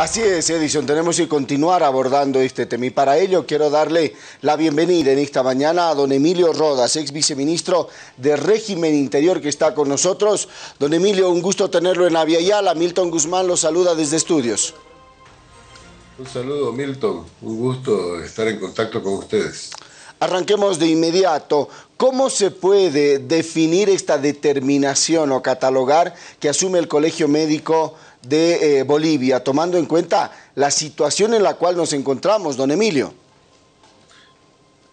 Así es, Edison, tenemos que continuar abordando este tema y para ello quiero darle la bienvenida en esta mañana a don Emilio Rodas, ex viceministro de Régimen Interior que está con nosotros. Don Emilio, un gusto tenerlo en Aviala. Milton Guzmán lo saluda desde estudios. Un saludo, Milton. Un gusto estar en contacto con ustedes. Arranquemos de inmediato. ¿Cómo se puede definir esta determinación o catalogar que asume el Colegio Médico de eh, Bolivia, tomando en cuenta la situación en la cual nos encontramos, don Emilio?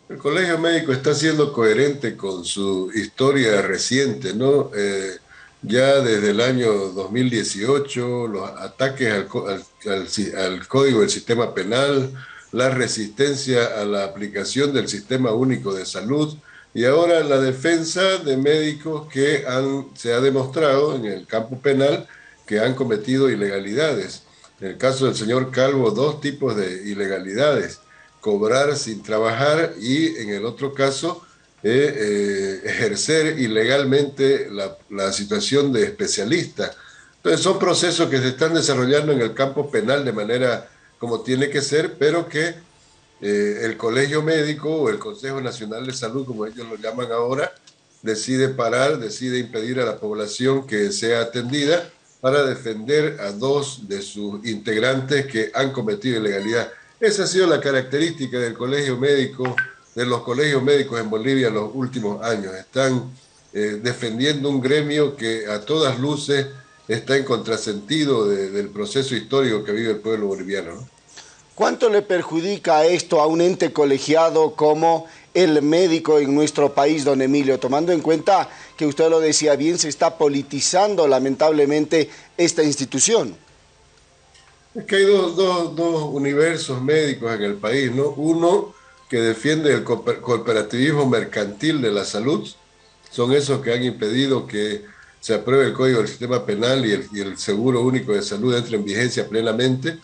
El Colegio Médico está siendo coherente con su historia reciente, ¿no? Eh, ya desde el año 2018, los ataques al, Código del Sistema Penal, la resistencia a la aplicación del Sistema Único de Salud y ahora la defensa de médicos que se ha demostrado en el campo penal que han cometido ilegalidades. En el caso del señor Calvo, dos tipos de ilegalidades, cobrar sin trabajar y en el otro caso, eh, eh, ejercer ilegalmente la, situación de especialista. Entonces son procesos que se están desarrollando en el campo penal de manera como tiene que ser, pero que eh, el Colegio Médico o el Consejo Nacional de Salud, como ellos lo llaman ahora, decide parar, decide impedir a la población que sea atendida para defender a dos de sus integrantes que han cometido ilegalidad. Esa ha sido la característica del colegio médico, de los colegios médicos en Bolivia en los últimos años. Están eh, defendiendo un gremio que a todas luces está en contrasentido del proceso histórico que vive el pueblo boliviano. ¿Cuánto le perjudica esto a un ente colegiado como el médico en nuestro país, don Emilio, tomando en cuenta que usted lo decía bien, se está politizando lamentablemente esta institución. Es que hay dos, universos médicos en el país, ¿no? Uno que defiende el cooperativismo mercantil de la salud, son esos que han impedido que se apruebe el Código del Sistema Penal y el, y el Seguro Único de Salud entre en vigencia plenamente.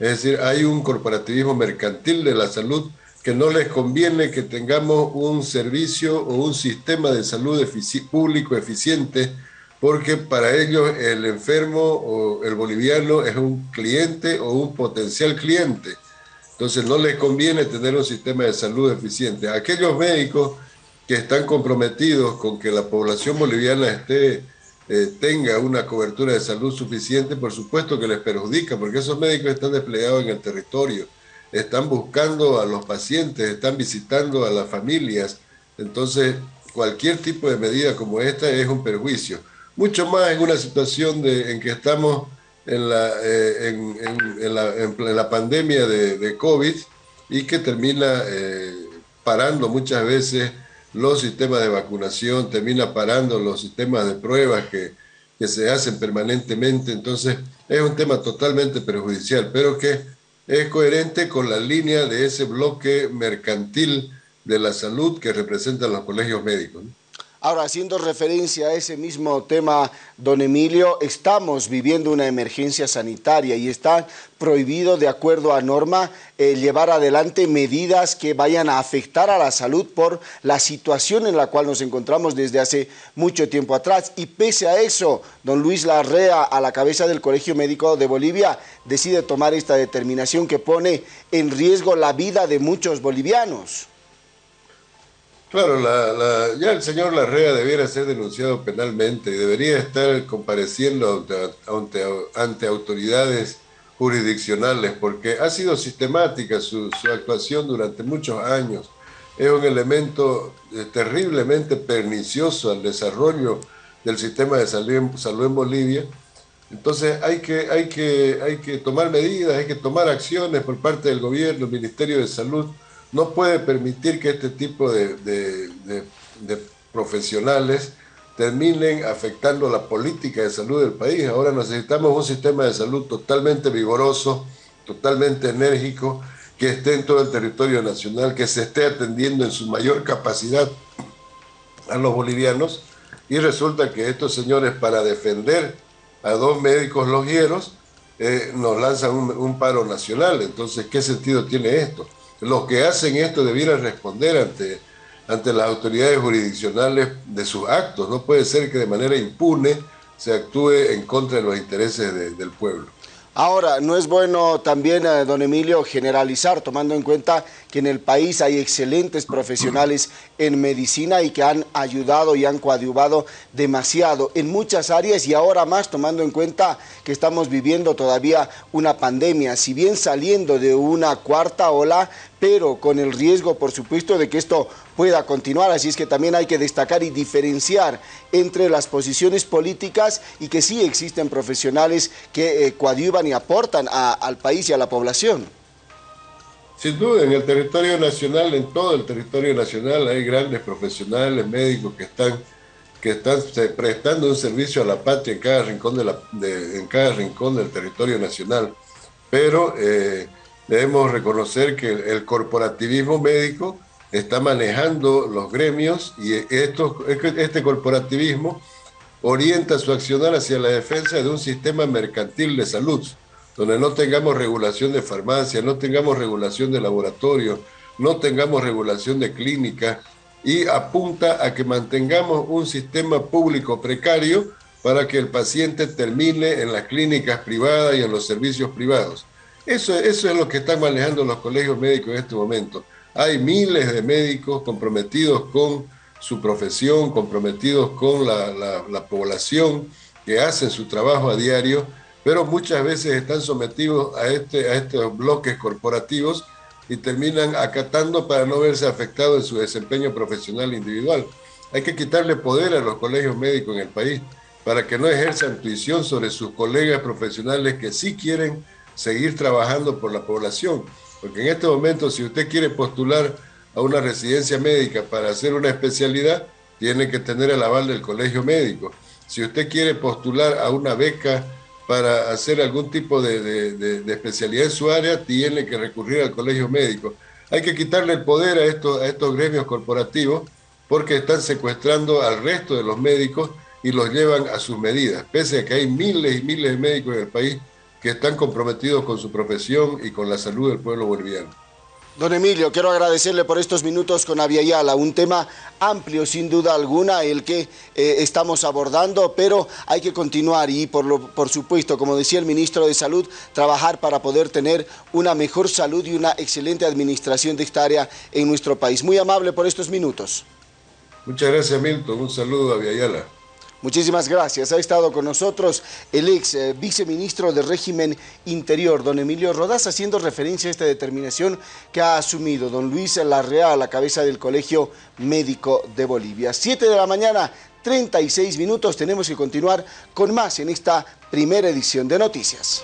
Es decir, hay un corporativismo mercantil de la salud que no les conviene que tengamos un servicio o un sistema de salud público eficiente, porque para ellos el enfermo o el boliviano es un cliente o un potencial cliente. Entonces no les conviene tener un sistema de salud eficiente. Aquellos médicos que están comprometidos con que la población boliviana esté, eh, tenga una cobertura de salud suficiente, por supuesto que les perjudica, porque esos médicos están desplegados en el territorio están buscando a los pacientes, están visitando a las familias. Entonces, cualquier tipo de medida como esta es un perjuicio. Mucho más en una situación de, en que estamos en la, eh, en, la, en la, pandemia de, de, COVID y que termina eh, parando muchas veces los sistemas de vacunación, termina parando los sistemas de pruebas que, que se hacen permanentemente. Entonces, es un tema totalmente perjudicial, pero que es coherente con la línea de ese bloque mercantil de la salud que representan los colegios médicos. Ahora, haciendo referencia a ese mismo tema, don Emilio, estamos viviendo una emergencia sanitaria y está prohibido, de acuerdo a norma, eh, llevar adelante medidas que vayan a afectar a la salud por la situación en la cual nos encontramos desde hace mucho tiempo atrás. Y pese a eso, don Luis Larrea, a la cabeza del Colegio Médico de Bolivia, decide tomar esta determinación que pone en riesgo la vida de muchos bolivianos. Claro, ya el señor Larrea debiera ser denunciado penalmente y debería estar compareciendo ante, autoridades jurisdiccionales porque ha sido sistemática su, actuación durante muchos años. Es un elemento eh, terriblemente pernicioso al desarrollo del sistema de salud, salud en Bolivia. Entonces hay que, hay, que, hay que tomar medidas, hay que tomar acciones por parte del gobierno, el Ministerio de Salud, no puede permitir que este tipo de, profesionales terminen afectando la política de salud del país. Ahora necesitamos un sistema de salud totalmente vigoroso, totalmente enérgico, que esté en todo el territorio nacional, que se esté atendiendo en su mayor capacidad a los bolivianos. Y resulta que estos señores, para defender a dos médicos logieros, eh, nos lanzan un, un paro nacional. Entonces, ¿qué sentido tiene esto? Los que hacen esto debieran responder ante, ante las autoridades jurisdiccionales de sus actos. No puede ser que de manera impune se actúe en contra de los intereses del pueblo. Ahora, no es bueno también, eh, don Emilio, generalizar, tomando en cuenta que en el país hay excelentes profesionales en medicina y que han ayudado y han coadyuvado demasiado en muchas áreas y ahora más tomando en cuenta que estamos viviendo todavía una pandemia, si bien saliendo de una cuarta ola, pero con el riesgo, por supuesto, de que esto pueda continuar. Así es que también hay que destacar y diferenciar entre las posiciones políticas y que sí existen profesionales que eh, coadyuvan y aportan al país y a la población. Sin duda, en el territorio nacional, en todo el territorio nacional, hay grandes profesionales, médicos que están, que están prestando un servicio a la patria en cada rincón, de la, en cada rincón del territorio nacional. Pero eh, debemos reconocer que el corporativismo médico está manejando los gremios y esto, este corporativismo orienta su accionar hacia la defensa de un sistema mercantil de salud donde no tengamos regulación de farmacia, no tengamos regulación de laboratorio, no tengamos regulación de clínica y apunta a que mantengamos un sistema público precario para que el paciente termine en las clínicas privadas y en los servicios privados. Eso, es lo que están manejando los colegios médicos en este momento. Hay miles de médicos comprometidos con su profesión, comprometidos con la población que hacen su trabajo a diario pero muchas veces están sometidos a, este, a estos bloques corporativos y terminan acatando para no verse afectados en su desempeño profesional individual. Hay que quitarle poder a los colegios médicos en el país para que no ejerzan tuición sobre sus colegas profesionales que sí quieren seguir trabajando por la población. Porque en este momento, si usted quiere postular a una residencia médica para hacer una especialidad, tiene que tener el aval del colegio médico. Si usted quiere postular a una beca para hacer algún tipo de, especialidad en su área, tiene que recurrir al colegio médico. Hay que quitarle el poder a estos, a estos gremios corporativos porque están secuestrando al resto de los médicos y los llevan a sus medidas, pese a que hay miles y miles de médicos en el país que están comprometidos con su profesión y con la salud del pueblo boliviano. Don Emilio, quiero agradecerle por estos minutos con Aviala, un tema amplio sin duda alguna el que eh, estamos abordando, pero hay que continuar y por, por supuesto, como decía el ministro de Salud, trabajar para poder tener una mejor salud y una excelente administración de esta área en nuestro país. Muy amable por estos minutos. Muchas gracias Milton, un saludo a Aviala. Muchísimas gracias. Ha estado con nosotros el ex eh, viceministro de régimen interior, don Emilio Rodaz, haciendo referencia a esta determinación que ha asumido don Luis Larrea a la cabeza del Colegio Médico de Bolivia. Siete de la mañana, 36 minutos. Tenemos que continuar con más en esta primera edición de Noticias.